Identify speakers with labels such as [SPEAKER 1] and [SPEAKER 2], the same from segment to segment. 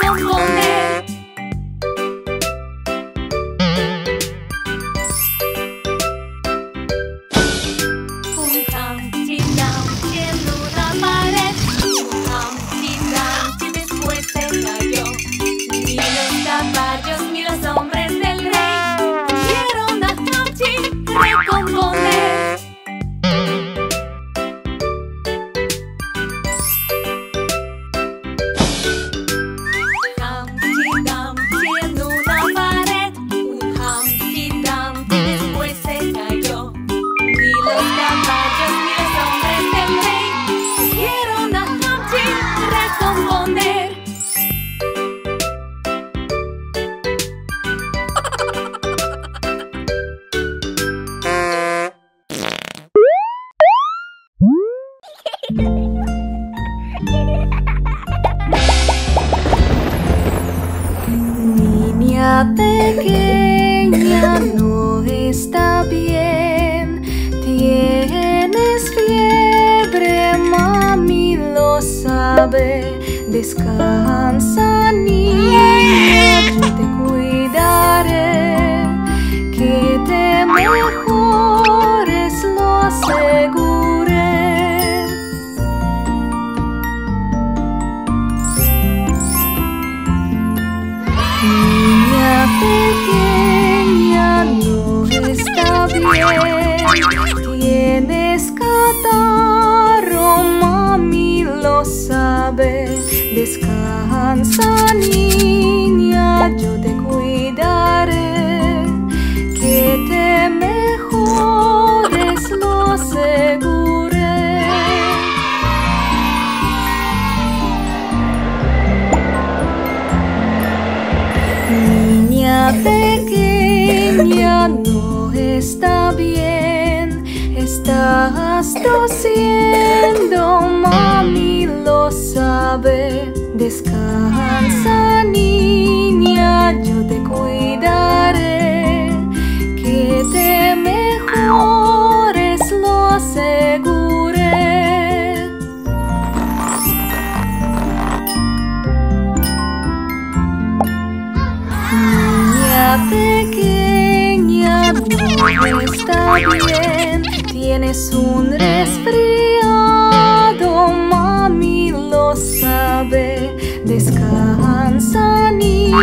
[SPEAKER 1] Bye. Estás tosiendo, mami lo sabe. Descansa niña, yo te cuidaré, que te mejores lo aseguré. Niña pequeña, no está bien. Tienes un resfriado, mami lo sabe. Descansa, niña,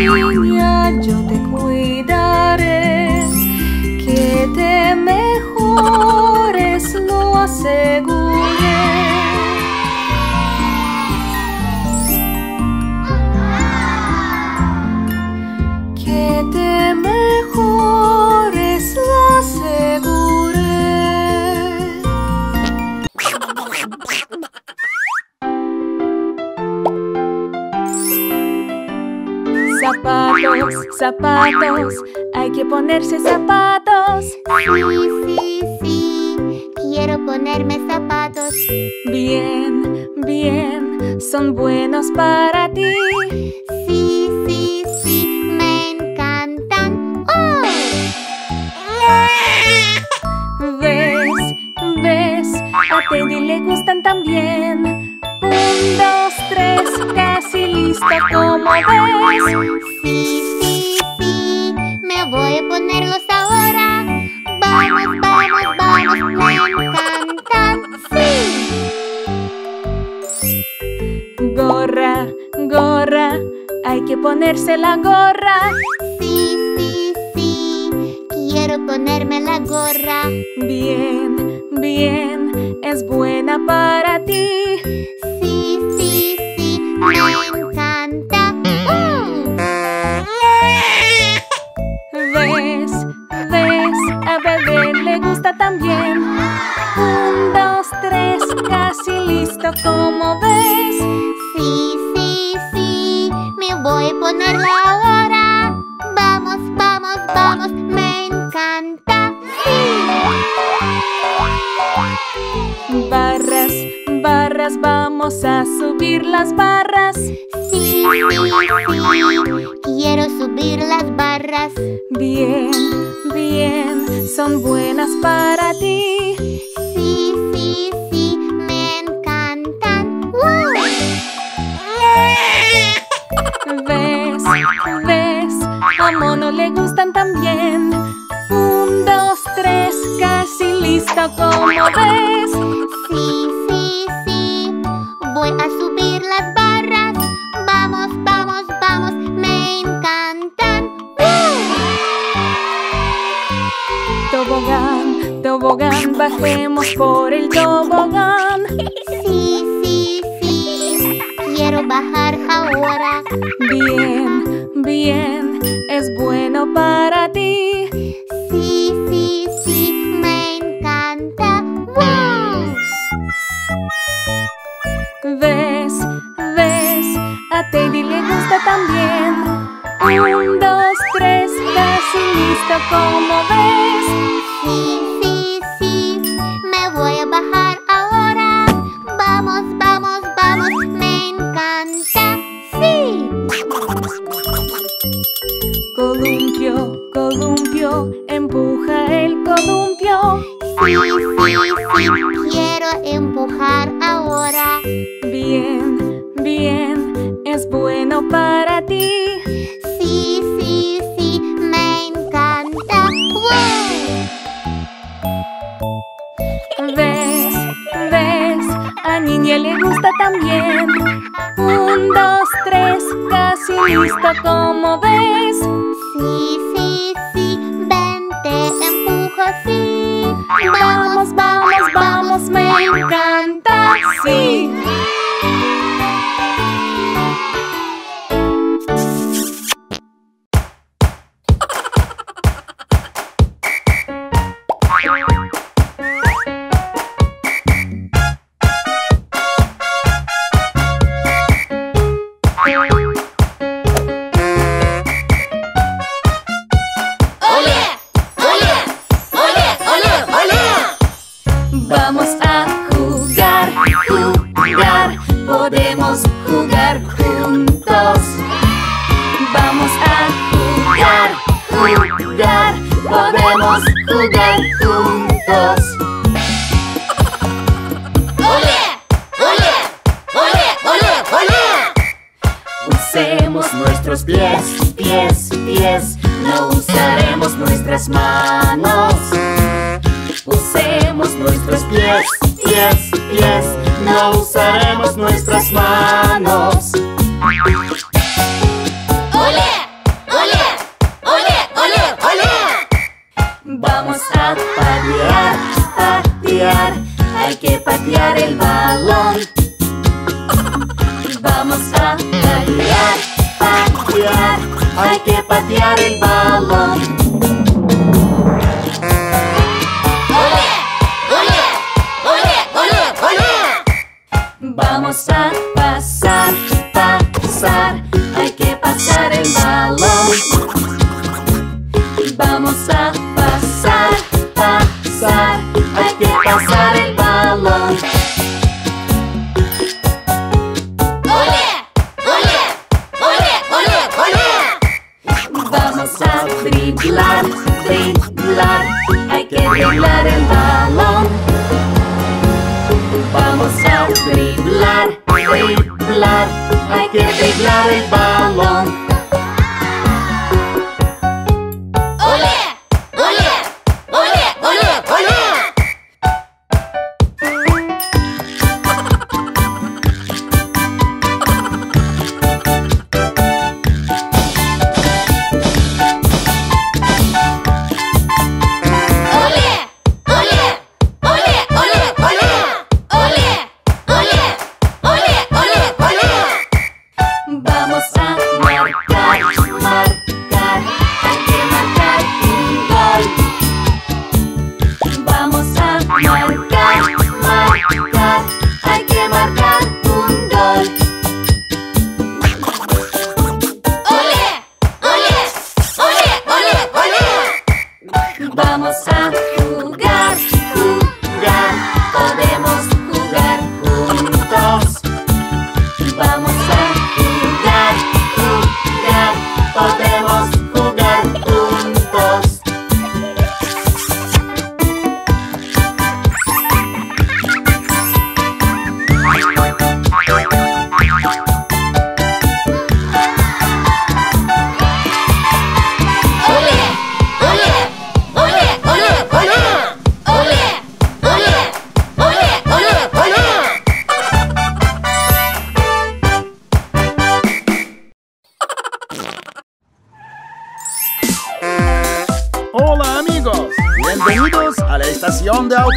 [SPEAKER 1] Zapatos, hay que ponerse zapatos.
[SPEAKER 2] Sí, sí, sí, quiero ponerme zapatos.
[SPEAKER 1] Bien, bien, son buenos para ti.
[SPEAKER 2] Sí, sí, sí, me encantan. ¡Oh!
[SPEAKER 1] ¿Ves? ¿Ves? A Teddy le gustan también. Un, dos, tres, casi listo como ves. Ponerse la gorra.
[SPEAKER 2] Sí, sí, sí, quiero ponerme la gorra.
[SPEAKER 1] Bien, bien, es buena para ti. Son buenas para ti.
[SPEAKER 2] Sí, sí, sí, me encantan. ¡Wow!
[SPEAKER 1] ¿Ves? ¿Ves? A Mono le gustan también. Un, dos, tres, casi listo como ves. Bajemos por el tobogán.
[SPEAKER 2] Sí, sí, sí, quiero bajar ahora.
[SPEAKER 1] Bien, bien, es bueno para ti.
[SPEAKER 2] Sí, sí, sí, me encanta. ¡Wow!
[SPEAKER 1] ¿Ves? ¿Ves? A Teddy le gusta también. Un, dos, tres, casi listo como ves. Ti.
[SPEAKER 2] Sí, sí, sí, me encanta. ¡Wow!
[SPEAKER 1] ¿Ves? ¿Ves? A Niña le gusta también. Un, dos, tres, casi listo, como ves.
[SPEAKER 2] Sí, sí,
[SPEAKER 1] pies, pies, pies, no usaremos nuestras manos.
[SPEAKER 2] ¡Ole! ¡Ole! ¡Ole! ¡Ole! ¡Ole!
[SPEAKER 1] Vamos a patear, patear, hay que patear el balón. Vamos a patear, patear, hay que patear el balón.
[SPEAKER 3] passar, passar, passar. Vai ter passar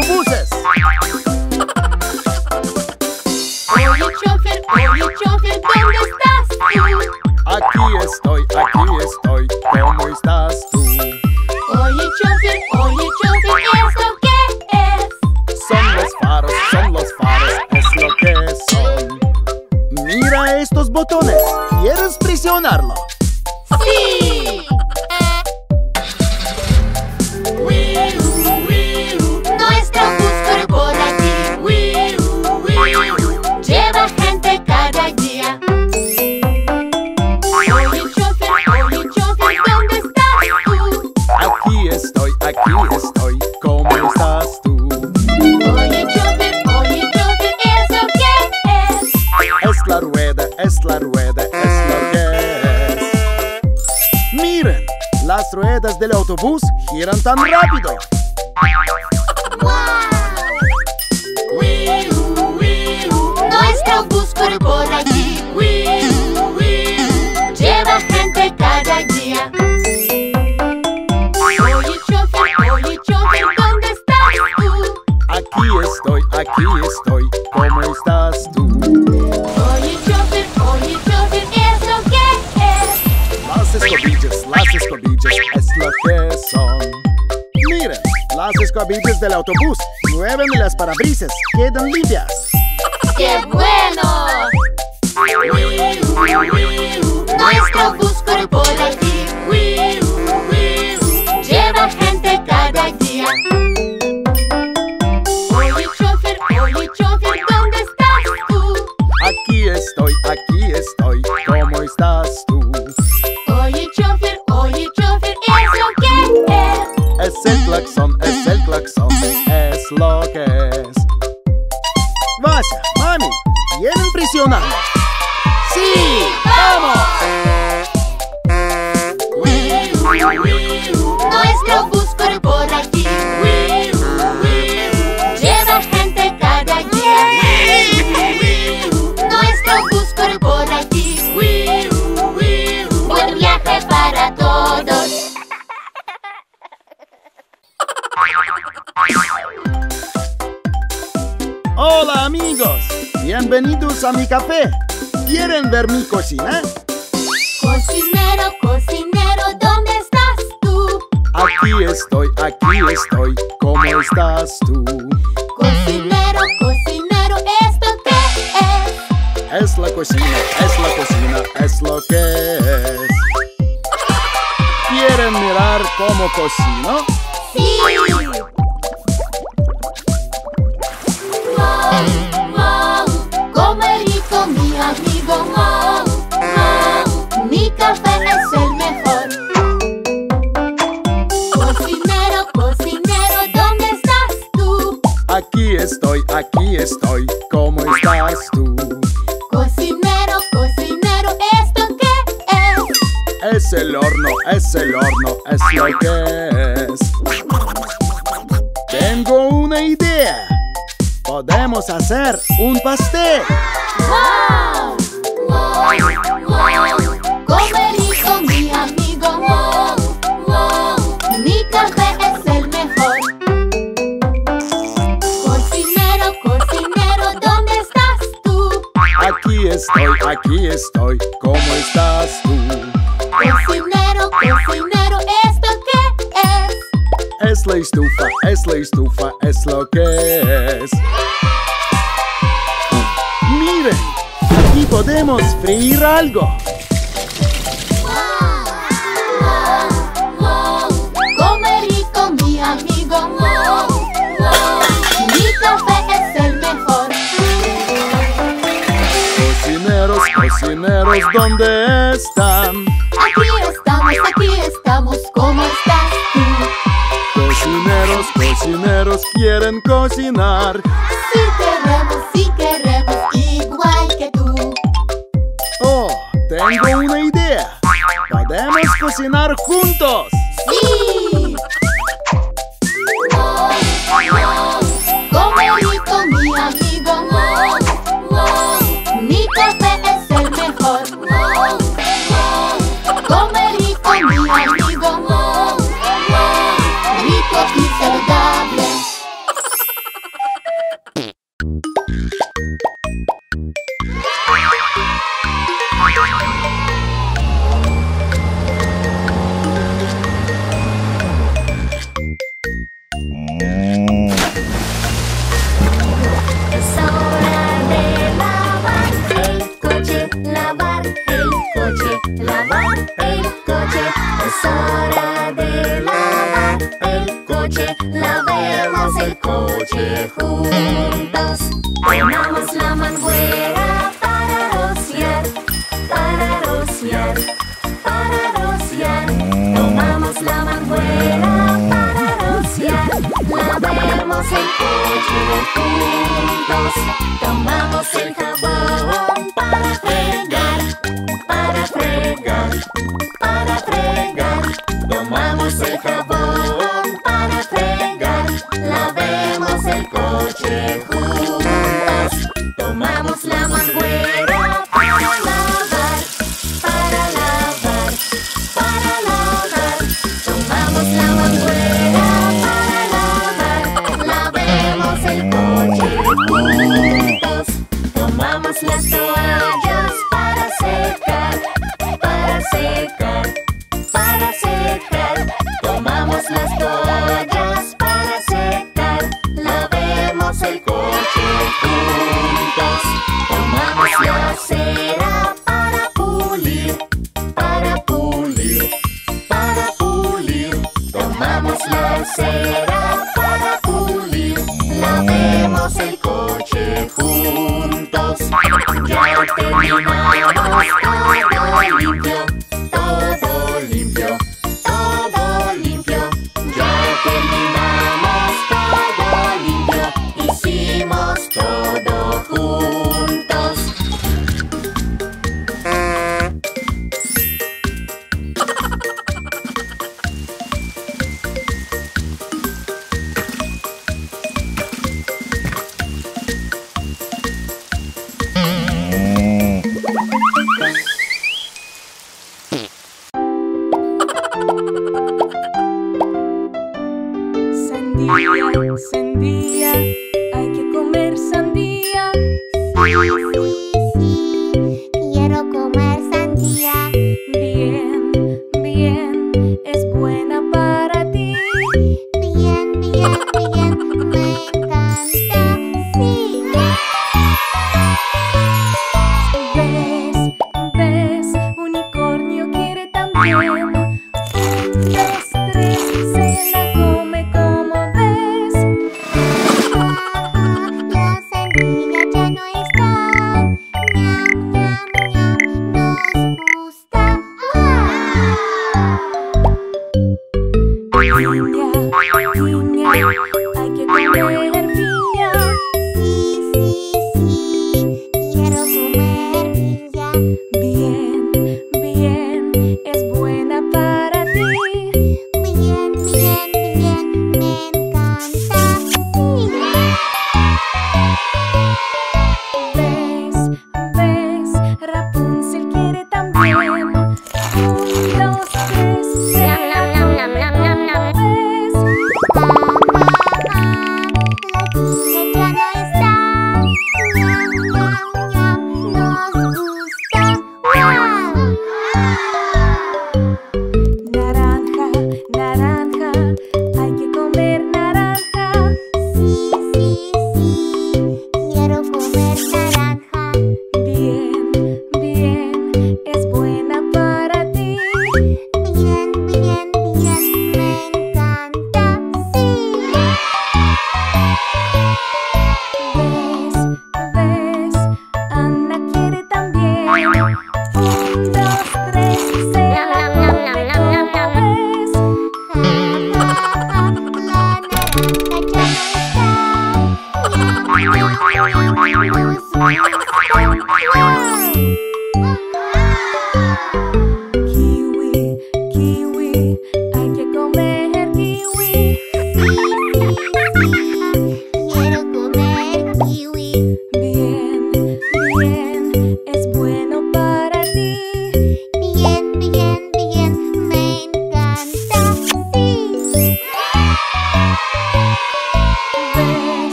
[SPEAKER 3] autobuses.
[SPEAKER 2] Oye, chofer, oye, chofer, ¿dónde estás tú?
[SPEAKER 3] Aquí estoy, aquí estoy, ¿cómo estás tú?
[SPEAKER 2] Oye, chofer, oye, chofer, ¿esto qué es?
[SPEAKER 3] Son los faros, son los faros, es lo que son. Mira estos botones, ¿quieres presionarlo? Autobús giran tan rápido. Las del autobús mueven y las parabrisas quedan limpias.
[SPEAKER 4] ¡Qué bueno! Nuestro bus por aquí. Lleva gente cada día. Oye, chofer, oye, chofer, ¿dónde estás tú?
[SPEAKER 3] Aquí estoy, aquí estoy. ¿Cómo estás tú?
[SPEAKER 4] Es?
[SPEAKER 3] Es el claxon, es el claxon, es lo que es. Vaya, mami, ¿quieren prisionarnos? ¡Sí! ¡Vamos!
[SPEAKER 4] Nuestro bus corre por aquí.
[SPEAKER 3] Bienvenidos a mi café. ¿Quieren ver mi cocina?
[SPEAKER 4] Cocinero, cocinero, ¿dónde estás tú?
[SPEAKER 3] Aquí estoy, aquí estoy. ¿Cómo estás tú?
[SPEAKER 4] Cocinero, cocinero, ¿esto qué es?
[SPEAKER 3] Es la cocina, es la cocina, es lo que es. ¿Quieren mirar cómo cocino?
[SPEAKER 4] Sí.
[SPEAKER 3] Podemos hacer un pastel.
[SPEAKER 4] ¡Wow! ¡Wow! ¡Wow! Rico, mi amigo. ¡Wow! ¡Wow! Mi café es el mejor. Cocinero, cocinero, ¿dónde estás tú?
[SPEAKER 3] Aquí estoy, aquí estoy. ¿Cómo estás tú?
[SPEAKER 4] Cocinero, cocinero, ¿esto qué es?
[SPEAKER 3] Es la estufa, es la estufa, es lo que es. Freír algo.
[SPEAKER 4] ¡Wow! ¡Wow! Come rico, mi amigo. ¡Wow! ¡Wow! Mi café es el mejor.
[SPEAKER 3] Cocineros, cocineros, ¿dónde están?
[SPEAKER 4] Aquí estamos, aquí estamos, ¿cómo estás tú?
[SPEAKER 3] Cocineros, cocineros, quieren cocinar.
[SPEAKER 4] Si queremos,
[SPEAKER 3] tengo una idea. Podemos cocinar juntos.
[SPEAKER 1] Lavemos el juntos. Tomamos el jabón para fregar, para fregar, para fregar. Tomamos el jabón
[SPEAKER 2] las